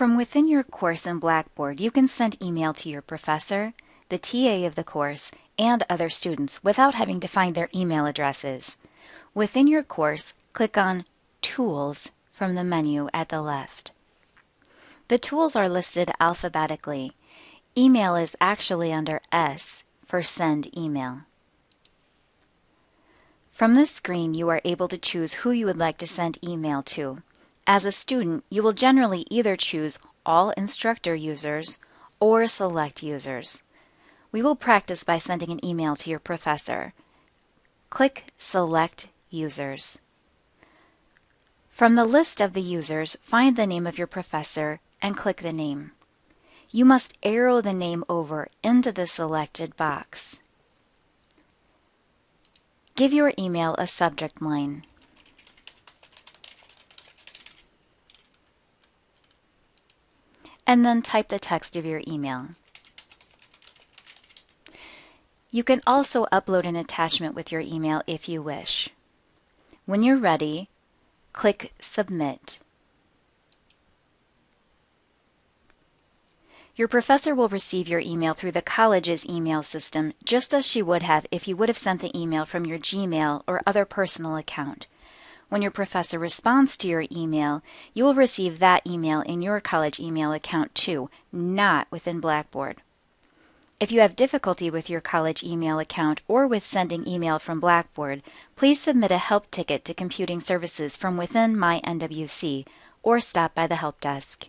From within your course in Blackboard, you can send email to your professor, the TA of the course, and other students without having to find their email addresses. Within your course, click on Tools from the menu at the left. The tools are listed alphabetically. Email is actually under S for Send Email. From this screen, you are able to choose who you would like to send email to. As a student, you will generally either choose All Instructor Users or Select Users. We will practice by sending an email to your professor. Click Select Users. From the list of the users, find the name of your professor and click the name. You must arrow the name over into the selected box. Give your email a subject line. And then type the text of your email. You can also upload an attachment with your email if you wish. When you're ready, click Submit. Your professor will receive your email through the college's email system just as she would have if you would have sent the email from your Gmail or other personal account. When your professor responds to your email, you will receive that email in your college email account too, not within Blackboard. If you have difficulty with your college email account or with sending email from Blackboard, please submit a help ticket to Computing Services from within My NWC or stop by the help desk.